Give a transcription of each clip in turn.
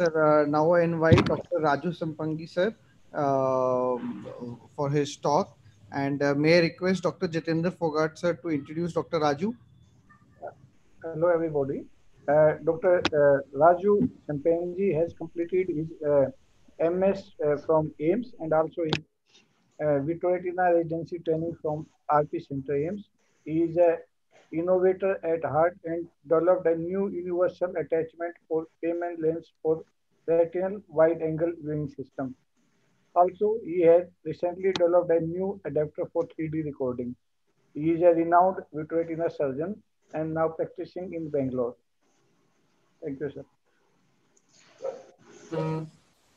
sir. Uh, now I invite Dr. Raju Sampangi, sir, uh, for his talk. And uh, may I request Dr. Jitendra Fogart, sir, to introduce Dr. Raju? Hello, everybody. Uh, Dr. Uh, Raju Sampangi has completed his uh, MS from AIIMS and also his uh, Vitreoretina residency training from RP Center AIIMS. He is a innovator at heart and developed a new universal attachment for payment lens for retinal wide angle viewing system. Also, he has recently developed a new adapter for 3D recording. He is a renowned vitreoretina surgeon and now practicing in Bangalore. Thank you, sir.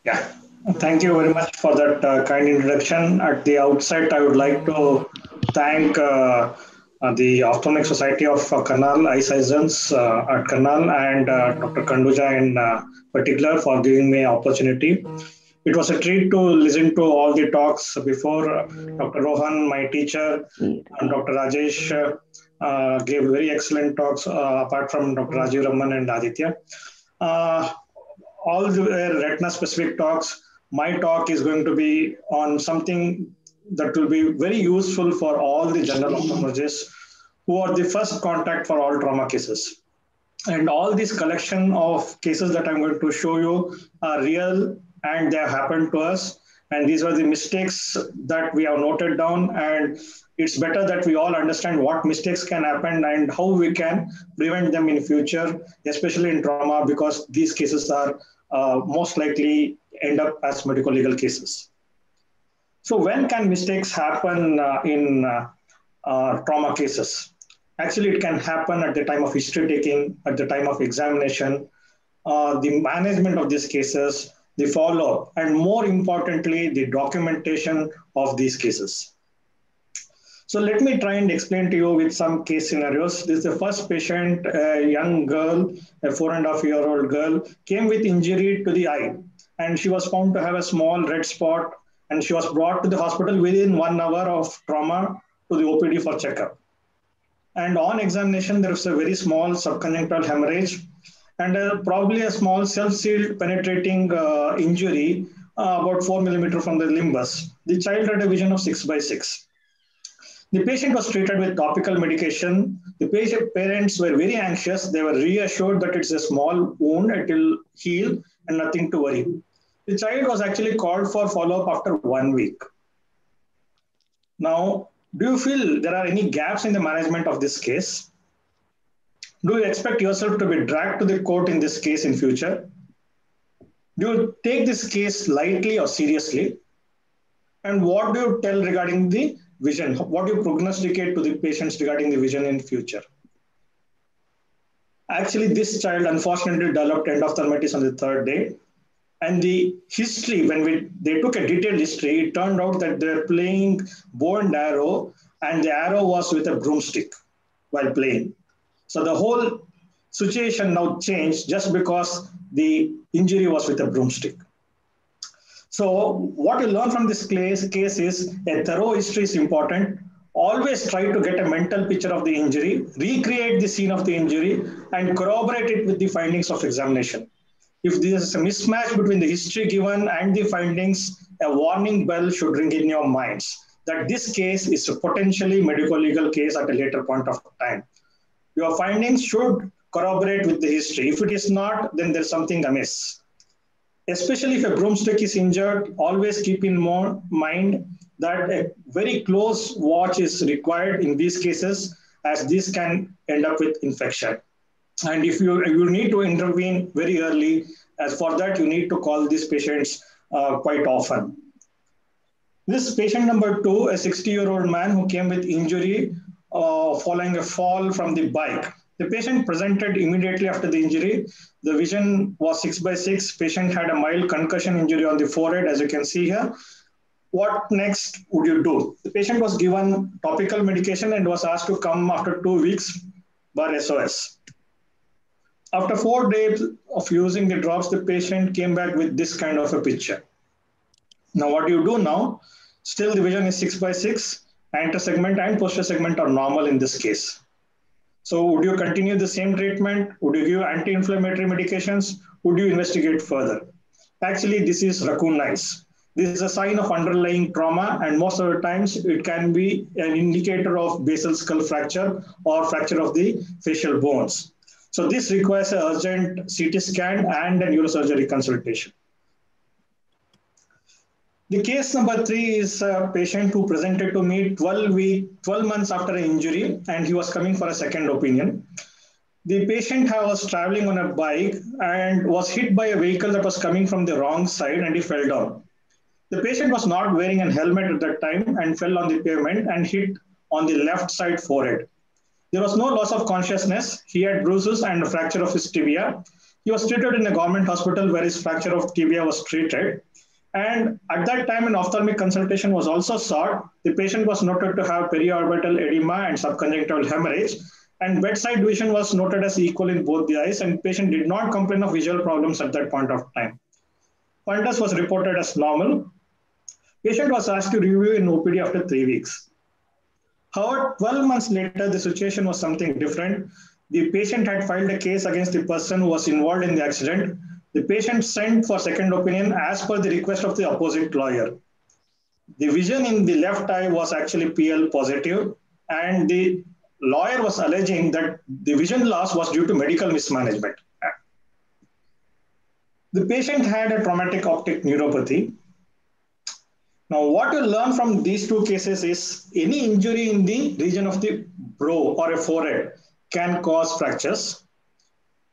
Yeah, thank you very much for that uh, kind introduction. At the outset, I would like to thank uh, Uh, the Ophthalmic Society of uh, Karnal Eye Surgeons uh, at Karnal and uh, Dr. Kanduja in uh, particular for giving me opportunity. It was a treat to listen to all the talks before. Uh, Dr. Rohan, my teacher, mm. and Dr. Rajesh gave very excellent talks apart from Dr. Rajiv Raman and Aditya. all the retina specific talks, my talk is going to be on something that will be very useful for all the general ophthalmologists who are the first contact for all trauma cases. And all this collection of cases that I'm going to show you are real and they have happened to us. And these are the mistakes that we have noted down. And it's better that we all understand what mistakes can happen and how we can prevent them in future, especially in trauma, because these cases are uh, most likely end up as medical legal cases. So when can mistakes happen uh, in uh, uh, trauma cases? Actually, it can happen at the time of history taking, at the time of examination, uh, the management of these cases, the follow-up, and more importantly, the documentation of these cases. So let me try and explain to you with some case scenarios. This is the first patient, a young girl, a four and a half year old girl, came with injury to the eye, and she was found to have a small red spot and she was brought to the hospital within one hour of trauma to the OPD for checkup. And on examination, there was a very small subconjunctival hemorrhage and uh, probably a small self-sealed penetrating uh, injury uh, about four millimeter from the limbus. The child had a vision of six by six. The patient was treated with topical medication. The patient parents were very anxious. They were reassured that it's a small wound, it will heal and nothing to worry. The child was actually called for follow-up after one week. Now, do you feel there are any gaps in the management of this case? Do you expect yourself to be dragged to the court in this case in future? Do you take this case lightly or seriously? And what do you tell regarding the vision? What do you prognosticate to the patients regarding the vision in future? Actually, this child unfortunately developed endophthalmitis on the third day. And the history, when we they took a detailed history, it turned out that they're playing bow and arrow, and the arrow was with a broomstick while playing. So the whole situation now changed just because the injury was with a broomstick. So what you learn from this case, case is a thorough history is important. Always try to get a mental picture of the injury, recreate the scene of the injury, and corroborate it with the findings of examination. If there is a mismatch between the history given and the findings, a warning bell should ring in your minds that this case is a potentially medical legal case at a later point of time. Your findings should corroborate with the history. If it is not, then there's something amiss. Especially if a broomstick is injured, always keep in mind that a very close watch is required in these cases as this can end up with infection. And if you, you need to intervene very early, as for that, you need to call these patients uh, quite often. This patient number two, a 60 year old man who came with injury uh, following a fall from the bike. The patient presented immediately after the injury. The vision was six by six. Patient had a mild concussion injury on the forehead, as you can see here. What next would you do? The patient was given topical medication and was asked to come after two weeks by SOS. After four days of using the drops, the patient came back with this kind of a picture. Now, what do you do now? Still, the vision is six by six. Anter segment and posterior segment are normal in this case. So would you continue the same treatment? Would you give anti-inflammatory medications? Would you investigate further? Actually, this is raccoon eyes. This is a sign of underlying trauma, and most of the times it can be an indicator of basal skull fracture or fracture of the facial bones. So this requires an urgent CT scan and a neurosurgery consultation. The case number three is a patient who presented to me 12 week, 12 months after an injury, and he was coming for a second opinion. The patient was traveling on a bike and was hit by a vehicle that was coming from the wrong side and he fell down. The patient was not wearing a helmet at that time and fell on the pavement and hit on the left side forehead. There was no loss of consciousness. He had bruises and a fracture of his tibia. He was treated in a government hospital where his fracture of tibia was treated. And at that time, an ophthalmic consultation was also sought. The patient was noted to have periorbital edema and subconjunctival hemorrhage. And bedside vision was noted as equal in both the eyes, and patient did not complain of visual problems at that point of time. Fundus was reported as normal. Patient was asked to review in OPD after three weeks. However, 12 months later, the situation was something different. The patient had filed a case against the person who was involved in the accident the patient sent for second opinion as per the request of the opposite lawyer. The vision in the left eye was actually PL positive, and the lawyer was alleging that the vision loss was due to medical mismanagement. The patient had a traumatic optic neuropathy. Now, what you learn from these two cases is any injury in the region of the brow or a forehead can cause fractures.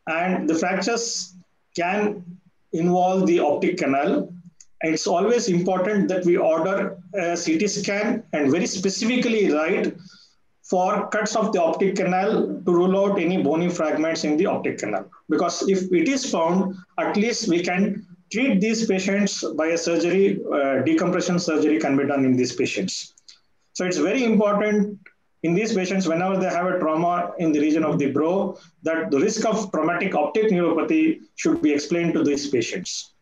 And the fractures can involve the optic canal. It's always important that we order a CT scan and very specifically write for cuts of the optic canal to rule out any bony fragments in the optic canal. Because if it is found, at least we can treat these patients by a surgery, uh, decompression surgery can be done in these patients. So it's very important in these patients, whenever they have a trauma in the region of the brow, that the risk of traumatic optic neuropathy should be explained to these patients.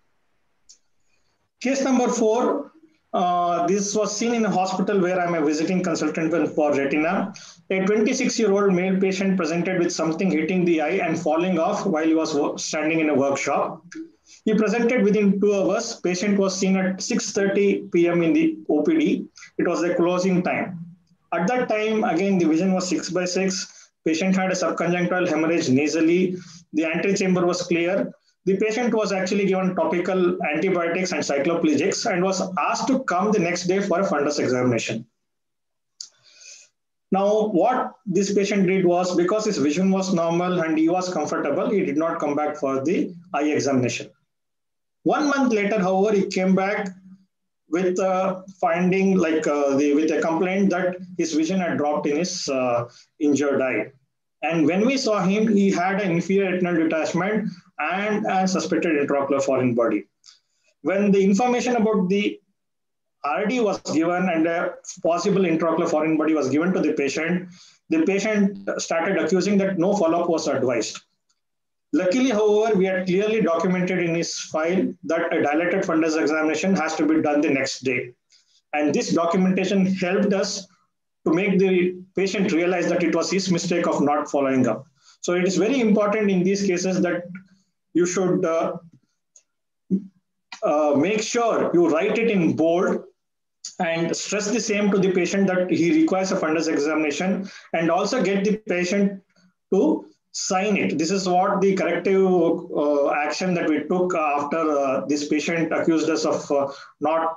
Case number four, uh, this was seen in a hospital where I'm a visiting consultant for retina. A 26-year-old male patient presented with something hitting the eye and falling off while he was standing in a workshop. He presented within two hours. Patient was seen at 6.30 p.m. in the OPD. It was the closing time. At that time, again, the vision was 6 by 6. Patient had a subconjunctival hemorrhage nasally. The antechamber was clear. The patient was actually given topical antibiotics and cycloplegics and was asked to come the next day for a fundus examination. Now, what this patient did was because his vision was normal and he was comfortable, he did not come back for the eye examination. One month later, however, he came back with uh, finding like uh, the, with a complaint that his vision had dropped in his uh, injured eye. And when we saw him, he had an inferior retinal detachment and a suspected intraocular foreign body. When the information about the RD was given and a possible intraocular foreign body was given to the patient, the patient started accusing that no follow-up was advised. Luckily, however, we had clearly documented in his file that a dilated fundus examination has to be done the next day. And this documentation helped us to make the patient realize that it was his mistake of not following up. So it is very important in these cases that you should uh, uh, make sure you write it in bold and stress the same to the patient that he requires a fundus examination and also get the patient to sign it. This is what the corrective uh, action that we took after uh, this patient accused us of uh, not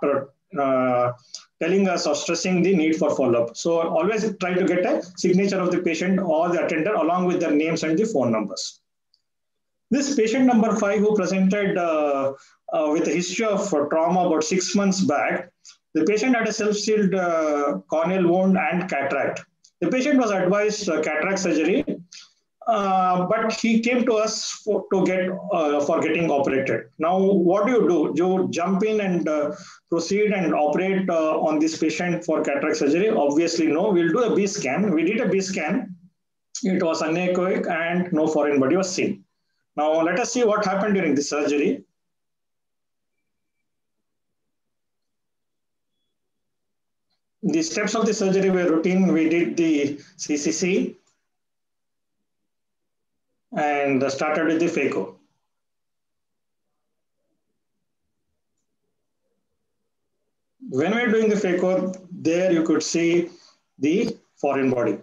uh, telling us or stressing the need for follow-up. So always try to get a signature of the patient or the attender along with their names and the phone numbers. This patient number five who presented uh, uh, with a history of trauma about six months back, the patient had a self-sealed corneal wound and cataract. The patient was advised cataract surgery uh, but he came to us for, to get uh, for getting operated. Now, what do you do? You jump in and uh, proceed and operate uh, on this patient for cataract surgery? Obviously, no. We'll do a B scan. We did a B scan. It was anechoic and no foreign body was seen. Now, let us see what happened during the surgery. The steps of the surgery were routine. We did the CCC, and started with the phaco. When we're doing the phaco, there you could see the foreign body.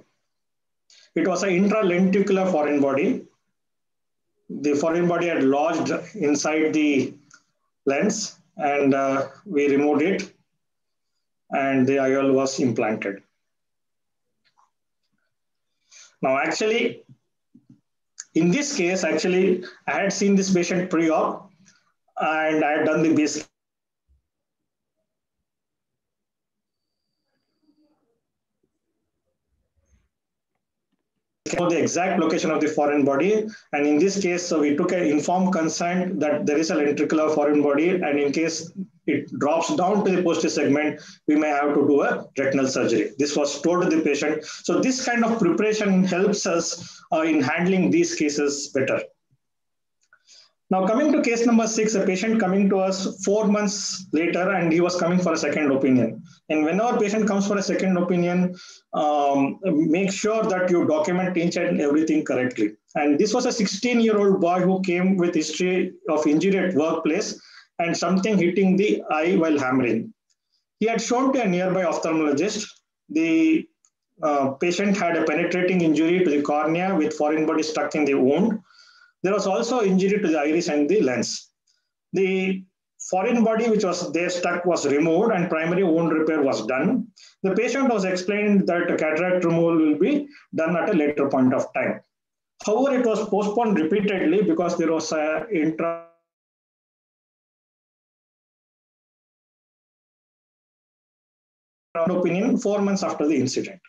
It was an intralenticular foreign body. The foreign body had lodged inside the lens and uh, we removed it and the IOL was implanted. Now, actually, in this case, actually, I had seen this patient pre-op and I had done the know the exact location of the foreign body. And in this case, so we took an informed consent that there is a intralenticular foreign body. And in case it drops down to the posterior segment, we may have to do a retinal surgery. This was told to the patient. So this kind of preparation helps us uh, in handling these cases better. Now coming to case number six, a patient coming to us four months later and he was coming for a second opinion. And whenever patient comes for a second opinion, um, make sure that you document each and everything correctly. And this was a 16 year old boy who came with history of injury at workplace and something hitting the eye while hammering. He had shown to a nearby ophthalmologist. The patient had a penetrating injury to the cornea with foreign body stuck in the wound there was also injury to the iris and the lens. The foreign body which was there stuck was removed and primary wound repair was done. The patient was explained that cataract removal will be done at a later point of time. However, it was postponed repeatedly because there was a intra opinion four months after the incident.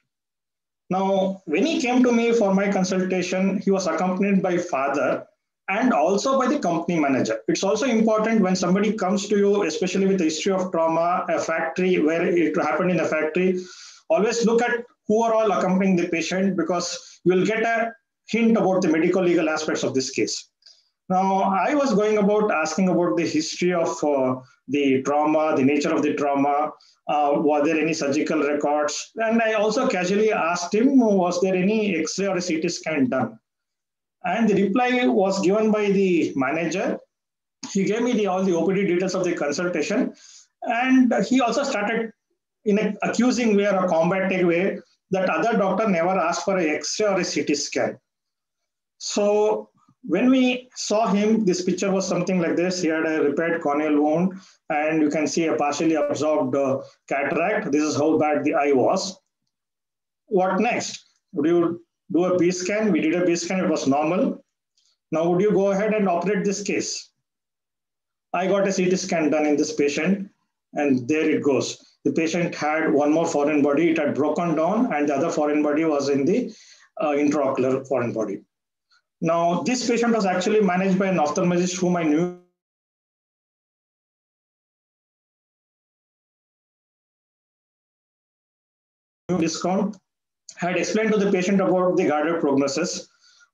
Now, when he came to me for my consultation, he was accompanied by father and also by the company manager. It's also important when somebody comes to you, especially with a history of trauma, a factory where it happened in a factory, always look at who are all accompanying the patient because you will get a hint about the medical legal aspects of this case. Now, I was going about asking about the history of uh, the trauma, the nature of the trauma, uh, were there any surgical records? And I also casually asked him, was there any X-ray or a CT scan done? And the reply was given by the manager. He gave me the, all the OPD details of the consultation. And he also started in an accusing way or a combative way that other doctor never asked for an X-ray or a CT scan. So when we saw him, this picture was something like this. He had a repaired corneal wound, and you can see a partially absorbed uh, cataract. This is how bad the eye was. What next? Would you do a B scan? We did a B scan, it was normal. Now, would you go ahead and operate this case? I got a CT scan done in this patient, and there it goes. The patient had one more foreign body, it had broken down, and the other foreign body was in the uh, intraocular foreign body. Now, this patient was actually managed by an ophthalmologist whom I knew discount had explained to the patient about the guarded prognosis.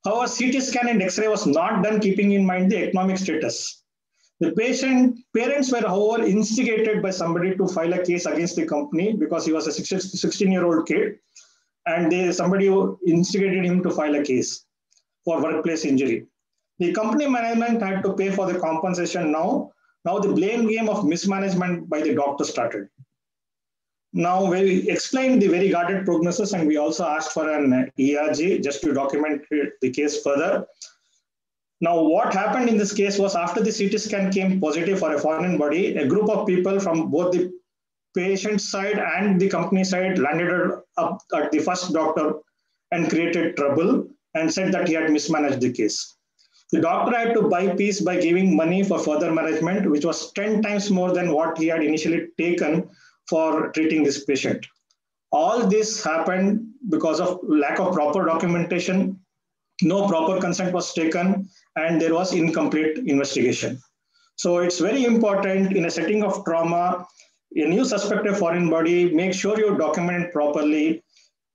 However, CT scan and X-ray was not done keeping in mind the economic status. The patient parents were, however, instigated by somebody to file a case against the company because he was a 16 year old kid, and they, somebody instigated him to file a case for workplace injury. The company management had to pay for the compensation now. Now the blame game of mismanagement by the doctor started. Now we explained the very guarded prognosis and we also asked for an ERG just to document the case further. Now what happened in this case was after the CT scan came positive for a foreign body, a group of people from both the patient side and the company side landed up at the first doctor and created trouble and said that he had mismanaged the case. The doctor had to buy peace by giving money for further management, which was 10 times more than what he had initially taken for treating this patient. All this happened because of lack of proper documentation, no proper consent was taken, and there was incomplete investigation. So it's very important in a setting of trauma, a new suspected foreign body, make sure you document properly,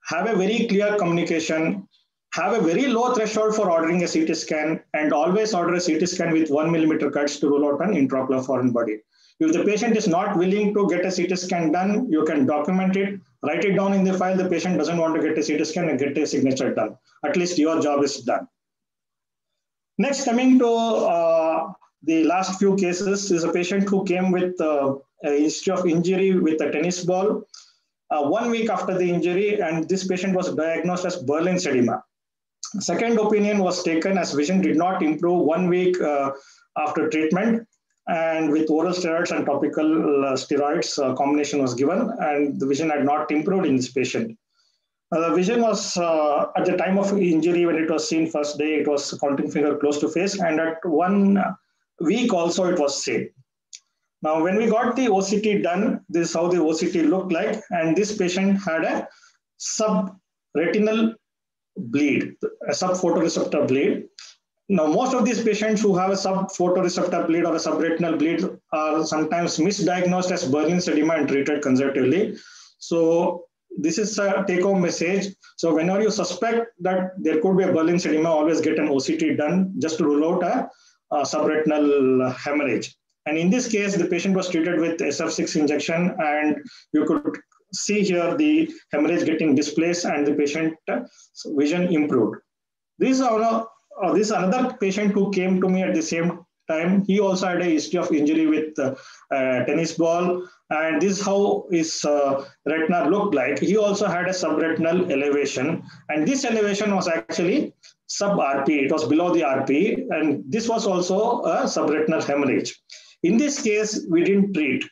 have a very clear communication, have a very low threshold for ordering a CT scan and always order a CT scan with one millimeter cuts to rule out an intraocular foreign body. If the patient is not willing to get a CT scan done, you can document it, write it down in the file. The patient doesn't want to get a CT scan and get a signature done. At least your job is done. Next, coming to uh, the last few cases, is a patient who came with uh, a history of injury with a tennis ball. Uh, one week after the injury, and this patient was diagnosed as Berlin's edema. Second opinion was taken as vision did not improve one week uh, after treatment, and with oral steroids and topical uh, steroids uh, combination was given, and the vision had not improved in this patient. Uh, the vision was uh, at the time of injury when it was seen first day, it was counting finger close to face, and at one week also it was same. Now, when we got the OCT done, this is how the OCT looked like, and this patient had a subretinal bleed, a subphotoreceptor bleed. Now, most of these patients who have a subphotoreceptor bleed or a subretinal bleed are sometimes misdiagnosed as Berlin's edema and treated conservatively. So this is a take-home message. So whenever you suspect that there could be a Berlin's edema, always get an OCT done just to rule out a, a subretinal hemorrhage. And in this case, the patient was treated with SF6 injection, and you could see here the hemorrhage getting displaced and the patient uh, vision improved. This is, uh, this another patient who came to me at the same time. He also had a history of injury with uh, tennis ball, and this is how his uh, retina looked like. He also had a subretinal elevation, and this elevation was actually sub-RPE. It was below the RPE, and this was also a subretinal hemorrhage. In this case, we didn't treat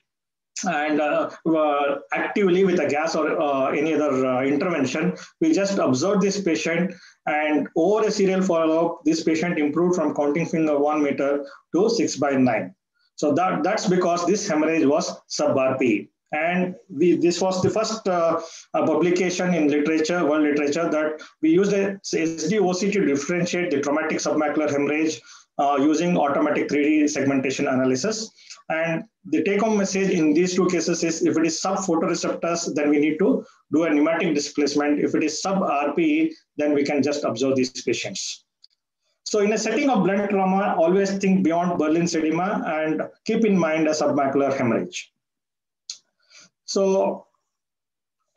and uh, uh, actively with a gas or uh, any other uh, intervention, we just observed this patient and over a serial follow-up, this patient improved from counting finger one meter to six by nine. So that, that's because this hemorrhage was sub-RPE. And we, this was the first uh, publication in literature, world literature, that we used a SD-OCT to differentiate the traumatic submacular hemorrhage uh, using automatic 3D segmentation analysis. And the take-home message in these two cases is if it is sub-photoreceptors, then we need to do a pneumatic displacement. If it is sub-RPE, then we can just observe these patients. So in a setting of blunt trauma, always think beyond Berlin's edema and keep in mind a submacular hemorrhage. So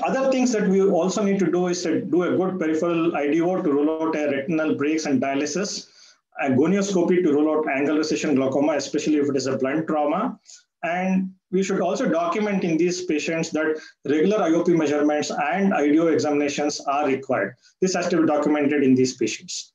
other things that we also need to do is to do a good peripheral IDO to rule out a retinal breaks and dialysis a gonioscopy to rule out angle recession glaucoma, especially if it is a blunt trauma. And we should also document in these patients that regular IOP measurements and IDO examinations are required. This has to be documented in these patients.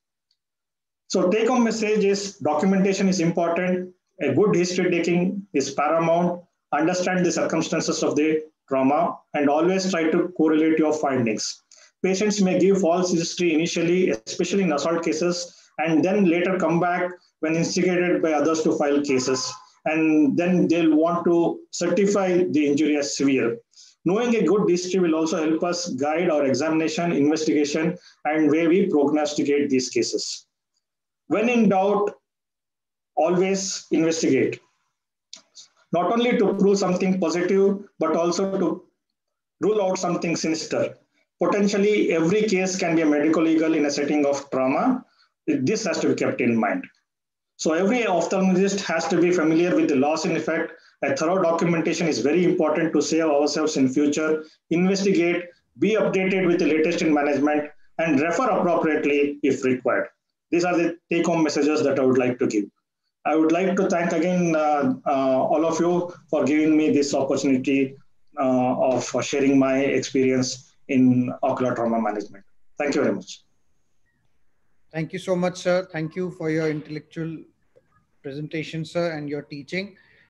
So take home message is documentation is important. A good history taking is paramount. Understand the circumstances of the trauma and always try to correlate your findings. Patients may give false history initially, especially in assault cases, and then later come back when instigated by others to file cases. And then they'll want to certify the injury as severe. Knowing a good history will also help us guide our examination, investigation, and where we prognosticate these cases. When in doubt, always investigate. Not only to prove something positive, but also to rule out something sinister. Potentially, every case can be a medical legal in a setting of trauma, this has to be kept in mind. So every ophthalmologist has to be familiar with the loss in effect. A thorough documentation is very important to save ourselves in future, investigate, be updated with the latest in management, and refer appropriately if required. These are the take-home messages that I would like to give. I would like to thank again uh, uh, all of you for giving me this opportunity uh, of sharing my experience in ocular trauma management. Thank you very much. Thank you so much, sir. Thank you for your intellectual presentation, sir, and your teaching.